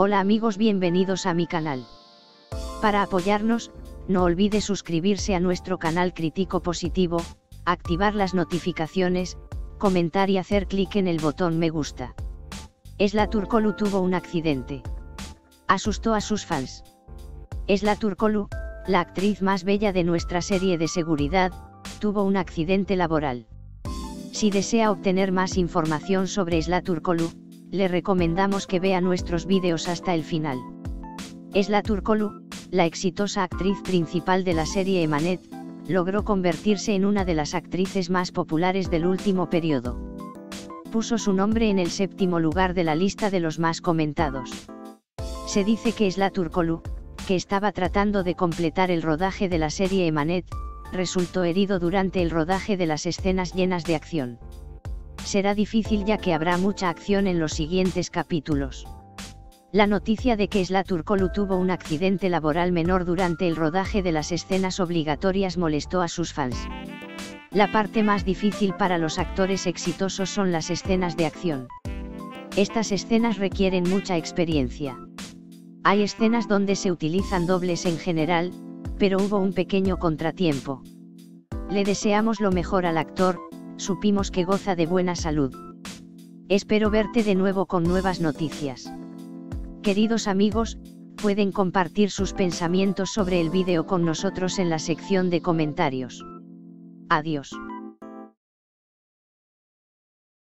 Hola amigos bienvenidos a mi canal. Para apoyarnos, no olvide suscribirse a nuestro canal Crítico Positivo, activar las notificaciones, comentar y hacer clic en el botón me gusta. Esla Turkolu tuvo un accidente. Asustó a sus fans. Esla Turkolu, la actriz más bella de nuestra serie de seguridad, tuvo un accidente laboral. Si desea obtener más información sobre Esla Turkolu, le recomendamos que vea nuestros vídeos hasta el final. Esla Turkolu, la exitosa actriz principal de la serie Emanet, logró convertirse en una de las actrices más populares del último periodo. Puso su nombre en el séptimo lugar de la lista de los más comentados. Se dice que es la Turkolu, que estaba tratando de completar el rodaje de la serie Emanet, resultó herido durante el rodaje de las escenas llenas de acción. Será difícil ya que habrá mucha acción en los siguientes capítulos. La noticia de que Esla Turkolu tuvo un accidente laboral menor durante el rodaje de las escenas obligatorias molestó a sus fans. La parte más difícil para los actores exitosos son las escenas de acción. Estas escenas requieren mucha experiencia. Hay escenas donde se utilizan dobles en general, pero hubo un pequeño contratiempo. Le deseamos lo mejor al actor, supimos que goza de buena salud. Espero verte de nuevo con nuevas noticias. Queridos amigos, pueden compartir sus pensamientos sobre el vídeo con nosotros en la sección de comentarios. Adiós.